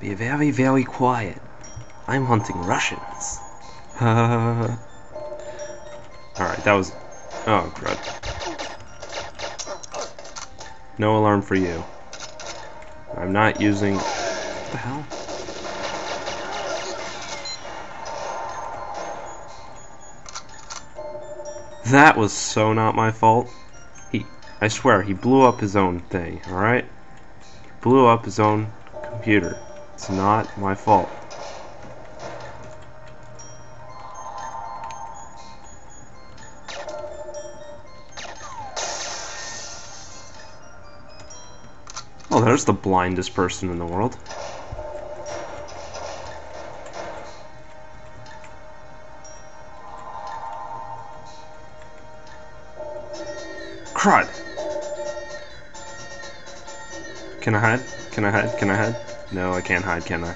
Be very, very quiet. I'm hunting Russians. Alright, that was... Oh, crud. No alarm for you. I'm not using... What the hell? That was so not my fault. He, I swear, he blew up his own thing, alright? Blew up his own computer. It's not my fault. Oh, there's the blindest person in the world. Crud! Can I hide? Can I hide? Can I hide? No, I can't hide, can I?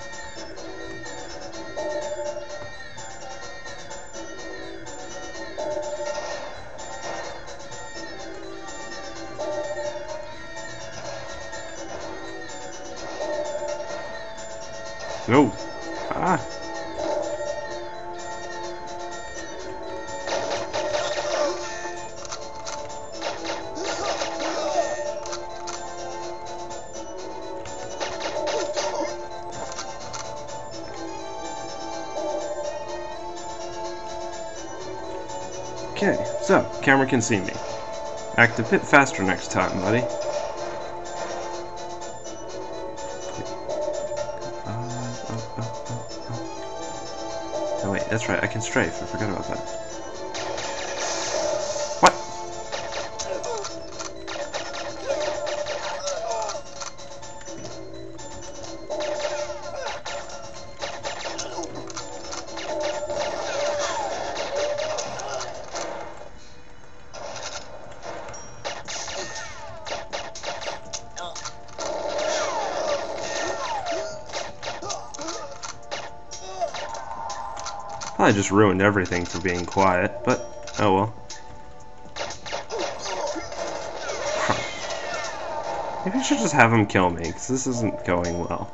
No. Ah. Camera can see me. Act a bit faster next time, buddy. Oh wait, that's right, I can strafe. I forgot about that. Probably just ruined everything for being quiet, but oh well. Maybe I should just have him kill me, because this isn't going well.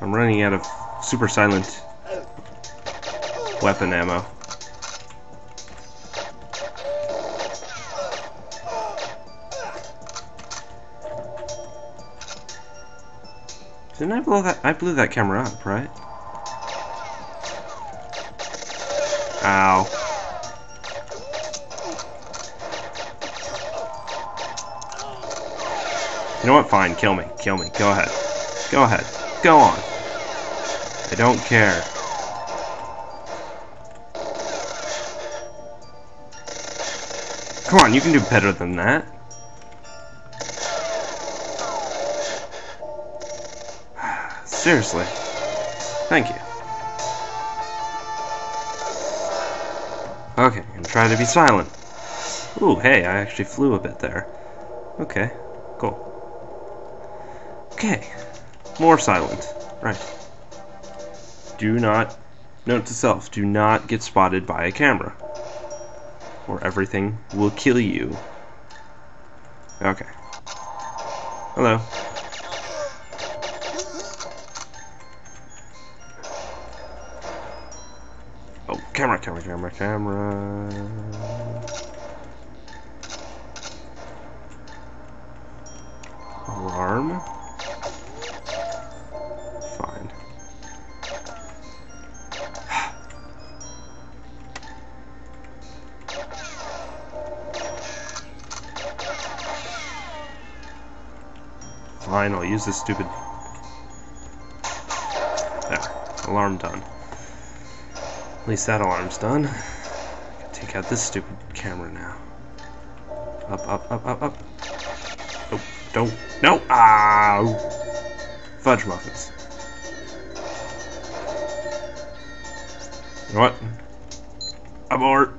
I'm running out of super silent weapon ammo. Didn't I blow that? I blew that camera up, right? Ow. You know what? Fine. Kill me. Kill me. Go ahead. Go ahead. Go on. I don't care. Come on, you can do better than that. Seriously. Thank you. Okay, and try to be silent. Ooh, hey, I actually flew a bit there. Okay, cool. Okay, more silent. Right. Do not, note to self, do not get spotted by a camera. Or everything will kill you. Okay. Hello. Camera, camera, camera, camera. Alarm. Fine. Fine, I'll use this stupid... There. Alarm done. At least that alarm's done. Take out this stupid camera now. Up, up, up, up, up. Oh, don't. No! Ah! Fudge muffins. What? Abort!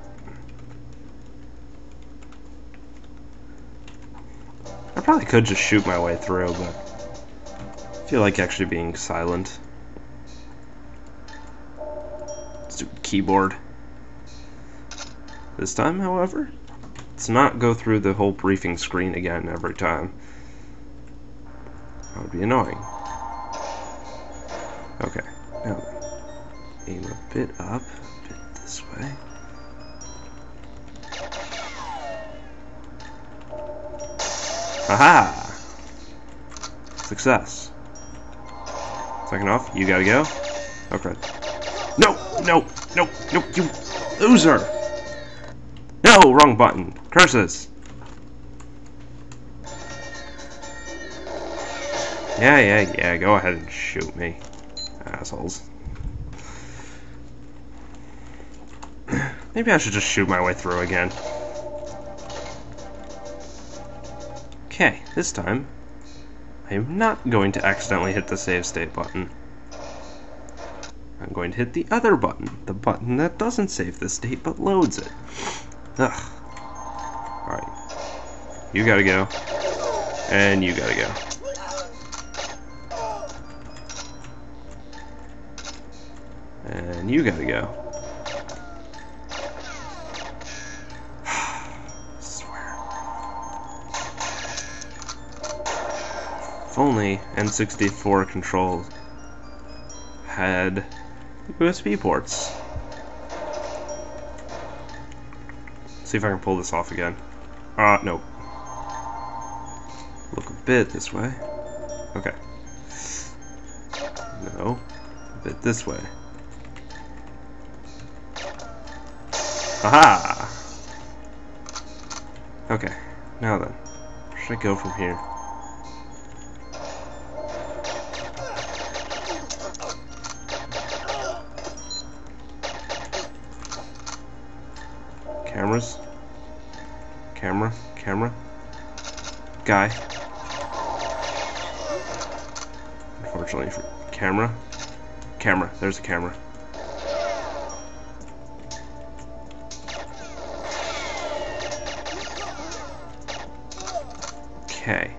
I probably could just shoot my way through, but I feel like actually being silent. Keyboard. This time, however, let's not go through the whole briefing screen again every time. That would be annoying. Okay, now aim a bit up, a bit this way. Aha! Success. Second off, you gotta go. Okay. No, no, no, no, you loser! No, wrong button. Curses. Yeah, yeah, yeah, go ahead and shoot me. Assholes. Maybe I should just shoot my way through again. Okay, this time, I am not going to accidentally hit the save state button. I'm going to hit the other button, the button that doesn't save the state but loads it. Ugh. Alright. You gotta go. And you gotta go. And you gotta go. swear. If only N64 controls had USB ports. See if I can pull this off again. Uh, nope. Look a bit this way. Okay. No. A bit this way. Aha! Okay, now then. Where should I go from here? Guy? Unfortunately for camera. Camera. There's a camera. Okay.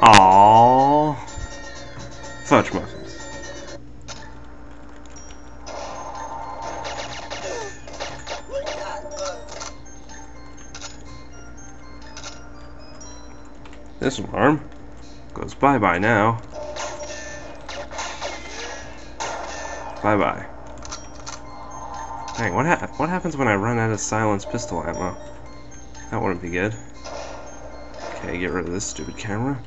Aww. This alarm goes bye-bye now. Bye-bye. Dang, what, ha what happens when I run out of silenced pistol ammo? That wouldn't be good. Okay, get rid of this stupid camera.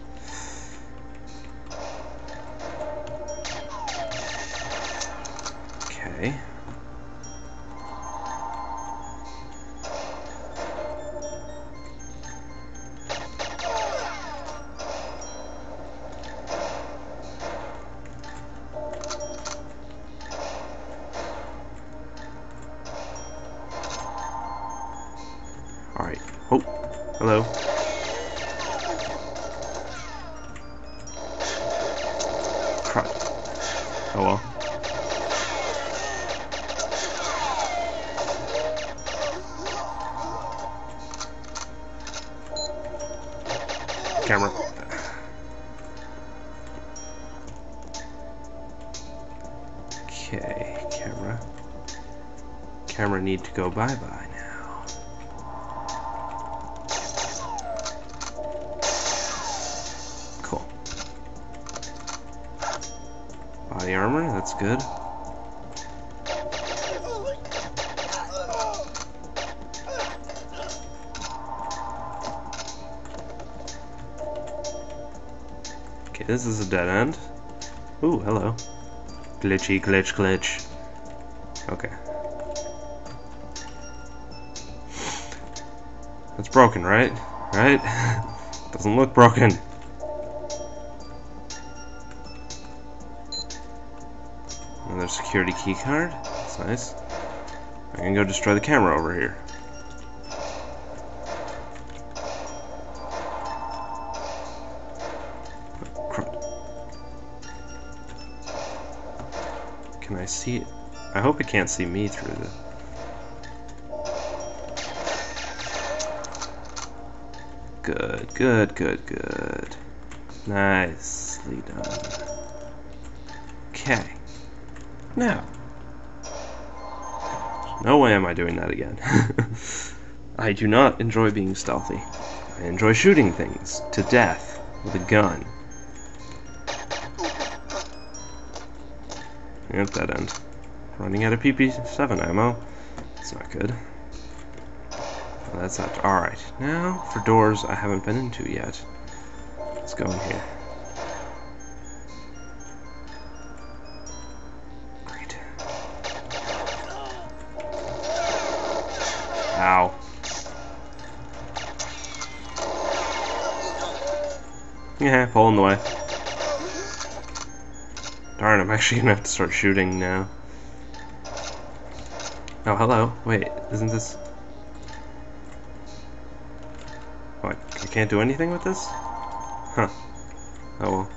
Hello. Crap. Oh well. Camera. Okay, camera. Camera need to go bye-bye Body armor, that's good. Okay, this is a dead end. Ooh, hello. Glitchy, glitch, glitch. Okay. That's broken, right? Right? Doesn't look broken. Security key card. That's nice. I can go destroy the camera over here. Can I see it? I hope it can't see me through the... Good, good, good, good. Nicely done. Okay. Now. No way am I doing that again. I do not enjoy being stealthy. I enjoy shooting things to death with a gun. Yep, that end. Running out of PP7 ammo. That's not good. Well, that's not. Alright, now for doors I haven't been into yet. Let's go in here. Yeah, pull in the way. Darn, I'm actually gonna have to start shooting now. Oh, hello. Wait, isn't this... What, I can't do anything with this? Huh. Oh well.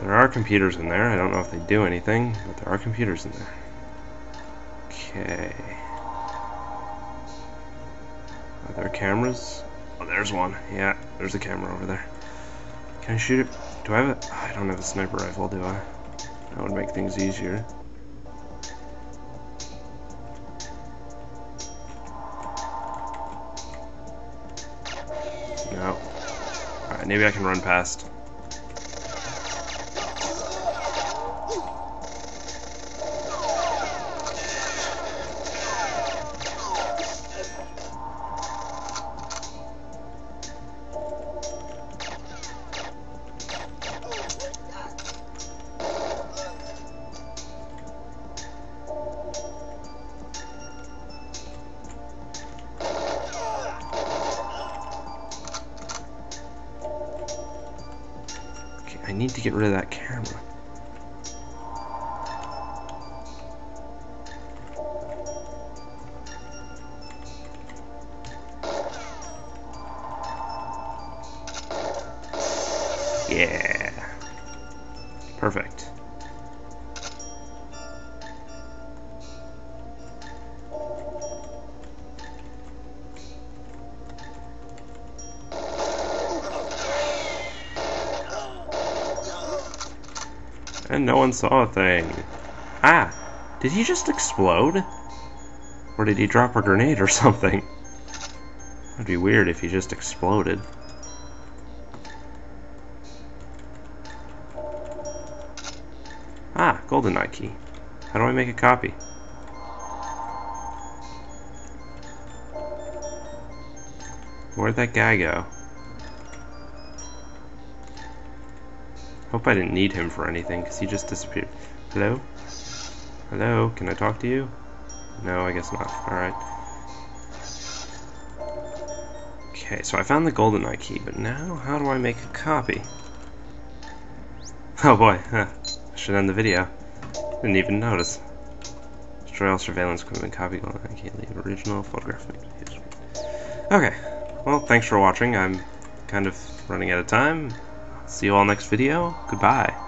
There are computers in there. I don't know if they do anything, but there are computers in there. Okay. Are there cameras? Oh, there's one. Yeah, there's a camera over there. Can I shoot it? Do I have a... I don't have a sniper rifle, do I? That would make things easier. No. Alright, maybe I can run past. Need to get rid of that camera. Yeah. Perfect. And no one saw a thing. Ah, did he just explode? Or did he drop a grenade or something? That'd be weird if he just exploded. Ah, GoldenEye key. How do I make a copy? Where'd that guy go? Hope I didn't need him for anything, because he just disappeared. Hello? Hello? Can I talk to you? No, I guess not. Alright. Okay, so I found the GoldenEye key, but now how do I make a copy? Oh boy, huh. I should end the video. Didn't even notice. Destroy all surveillance equipment, copy GoldenEye key, leave original, photograph. Okay, well, thanks for watching. I'm kind of running out of time. See you all next video. Goodbye.